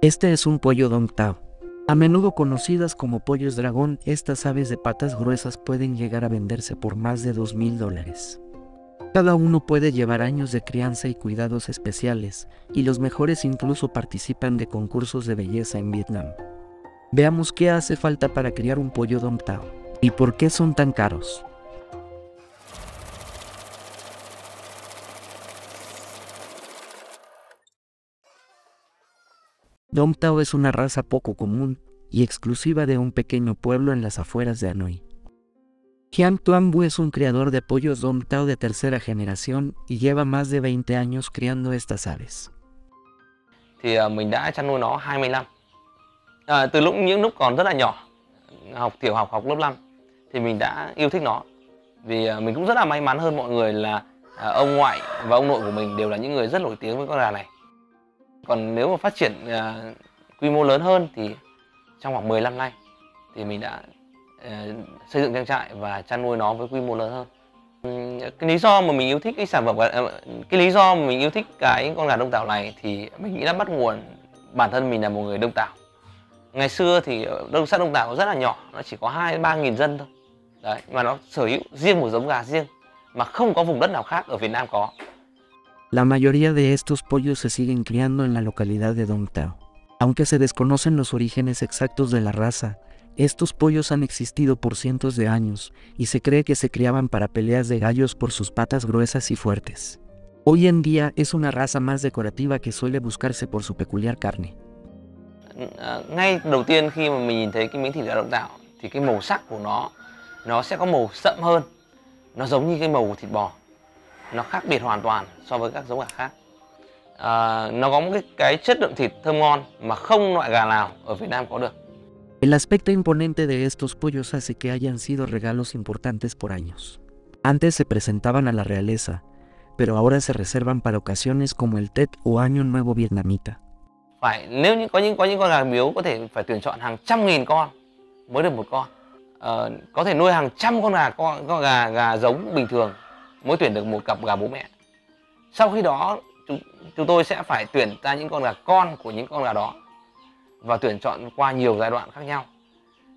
Este es un pollo Dongtao. A menudo conocidas como pollos dragón, estas aves de patas gruesas pueden llegar a venderse por más de 2 mil dólares. Cada uno puede llevar años de crianza y cuidados especiales, y los mejores incluso participan de concursos de belleza en Vietnam. Veamos qué hace falta para criar un pollo Dom Tao, y por qué son tan caros. Dom Tao es una raza poco común y exclusiva de un pequeño pueblo en las afueras de Hanoi. Hian Tuan Bu es un criador de pollos Dom Tao de tercera generación y lleva más de 20 años criando estas aves. Thì mình đã chăn nuôi nó 20 năm. À, từ lúc những lúc còn rất là nhỏ, học tiểu học, học lớp 5 thì mình đã yêu thích nó. Vì mình cũng rất là may mắn hơn mọi người là ông ngoại và ông nội của mình đều là những người rất nổi tiếng với con gà này. Còn nếu mà phát triển uh, quy mô lớn hơn thì trong khoảng 10 năm nay thì mình đã uh, xây dựng trang trại và chăn nuôi nó với quy mô lớn hơn. Cái lý do mà mình yêu thích cái sản phẩm à, cái lý do mà mình yêu thích cái con gà đông tảo này thì mình nghĩ là bắt nguồn bản thân mình là một người đông tảo. Ngày xưa thì đông xã đông tảo rất là nhỏ nó chỉ có hai ba nghìn dân thôi. Đấy mà nó sở hữu riêng một giống gà riêng mà không có vùng đất nào khác ở Việt Nam có. La mayoría de estos pollos se siguen criando en la localidad de Dong Tao. Aunque se desconocen los orígenes exactos de la raza, estos pollos han existido por cientos de años y se cree que se criaban para peleas de gallos por sus patas gruesas y fuertes. Hoy en día es una raza más decorativa que suele buscarse por su peculiar carne. ngay đầu tiên khi mà mình nhìn thấy cái miếng thịt gà thì cái màu sắc của nó nó sẽ có màu hơn. Nó giống như cái màu thịt bò. Nó khác biệt hoàn toàn so với các giống gà khác. À, nó có một cái, cái chất lượng thịt thơm ngon mà không loại gà nào ở Việt Nam có được. El aspecto imponente de estos pollos hace que hayan sido regalos importantes por años. Antes se presentaban a la realeza, pero ahora se reservan para ocasiones como el Tết o Año Nuevo vietnamita. Phải nếu như có những có những con gà miếu có thể phải tuyển chọn hàng trăm nghìn con mới được một con. Ờ, có thể nuôi hàng trăm con gà con, con gà gà giống bình thường mới tuyển được một cặp gà bố mẹ. Sau khi đó chúng, chúng tôi sẽ phải tuyển ra những con gà con của những con gà đó và tuyển chọn qua nhiều giai đoạn khác nhau.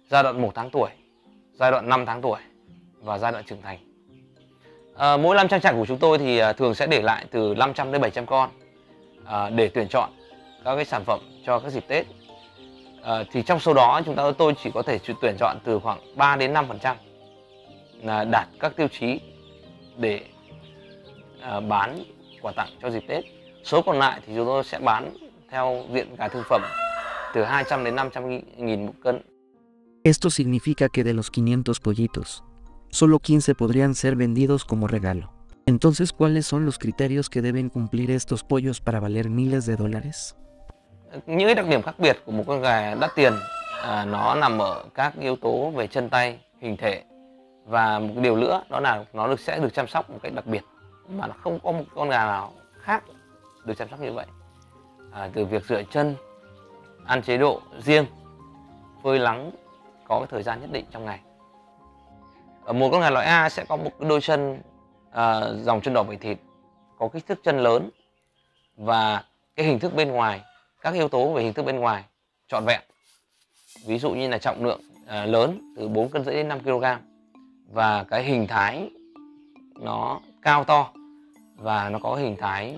Giai đoạn 1 tháng tuổi, giai đoạn 5 tháng tuổi và giai đoạn trưởng thành. À, mỗi năm trang trại của chúng tôi thì à, thường sẽ để lại từ 500 đến 700 con à, để tuyển chọn các cái sản phẩm cho các dịp Tết. À, thì trong số đó chúng ta tôi chỉ có thể tuyển chọn từ khoảng 3 đến 5 phần trăm là đạt các tiêu chí để à, bán quà tặng cho dịp Tết. Số còn lại thì chúng tôi sẽ bán theo diện gà thương phẩm từ 200 đến 500 nghìn một cân. Esto significa que de los 500 pollitos, solo 15 podrían ser vendidos como regalo. Entonces, ¿cuáles son los criterios que deben cumplir estos pollos para valer miles de dólares? Những đặc điểm khác biệt của một con gà đắt tiền à, nó nằm ở các yếu tố về chân tay, hình thể và một điều nữa đó là nó được sẽ được chăm sóc một cách đặc biệt. Mà nó không có một con gà nào khác được chăm sóc như vậy. À, từ việc rửa chân, ăn chế độ riêng phơi nắng có cái thời gian nhất định trong ngày. Ở một con gà loại A sẽ có một đôi chân à, dòng chân đỏ vảy thịt có kích thước chân lớn và cái hình thức bên ngoài các yếu tố về hình thức bên ngoài trọn vẹn. Ví dụ như là trọng lượng à, lớn từ 4 cân rưỡi đến 5 kg và cái hình thái nó cao to và nó có hình thái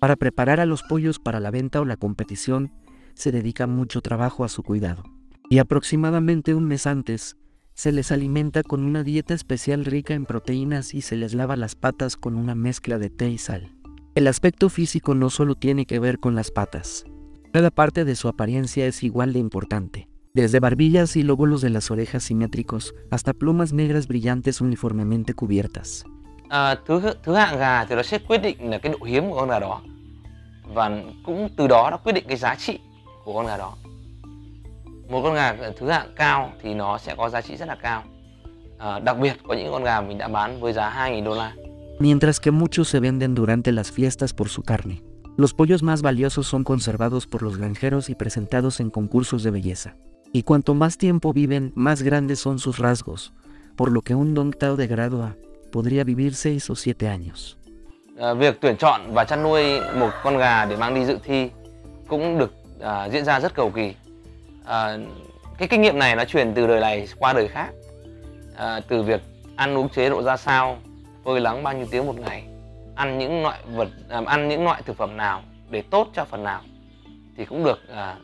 Para preparar a los pollos para la venta o la competición, se dedica mucho trabajo a su cuidado. Y aproximadamente un mes antes, se les alimenta con una dieta especial rica en proteínas y se les lava las patas con una mezcla de té y sal. El aspecto físico no solo tiene que ver con las patas. Cada parte de su apariencia es igual de importante. Desde barbillas y lóbulos de las orejas simétricos hasta plumas negras brillantes uniformemente cubiertas. à, thứ thứ hạng gà thì nó sẽ quyết định là cái độ hiếm của con gà đó và cũng từ đó nó quyết định cái giá trị của con gà đó một con gà thứ hạng cao thì nó sẽ có giá trị rất là cao à, đặc biệt có những con gà mình đã bán với giá 2.000 đô la Mientras que muchos se venden durante las fiestas por su carne, los pollos más valiosos son conservados por los granjeros y presentados en concursos de belleza. Y cuanto más tiempo viven, más grandes son sus rasgos, por lo que un Dong Tao de grado A podría vivir 6 o 7 años. À, việc tuyển chọn và chăn nuôi một con gà để mang đi dự thi cũng được à, diễn ra rất cầu kỳ à, cái kinh nghiệm này nó truyền từ đời này qua đời khác à, từ việc ăn uống chế độ ra sao phơi lắng bao nhiêu tiếng một ngày ăn những loại vật à, ăn những loại thực phẩm nào để tốt cho phần nào thì cũng được à,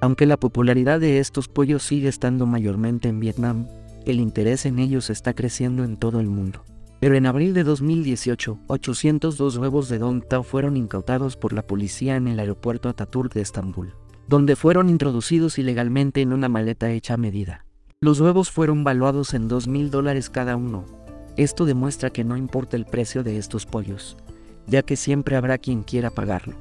Aunque la popularidad de estos pollos sigue estando mayormente en Vietnam, el interés en ellos está creciendo en todo el mundo. Pero en abril de 2018, 802 huevos de Don Tao fueron incautados por la policía en el aeropuerto Ataturk de Estambul, donde fueron introducidos ilegalmente en una maleta hecha a medida. Los huevos fueron valuados en 2 mil dólares cada uno. Esto demuestra que no importa el precio de estos pollos, ya que siempre habrá quien quiera pagarlo.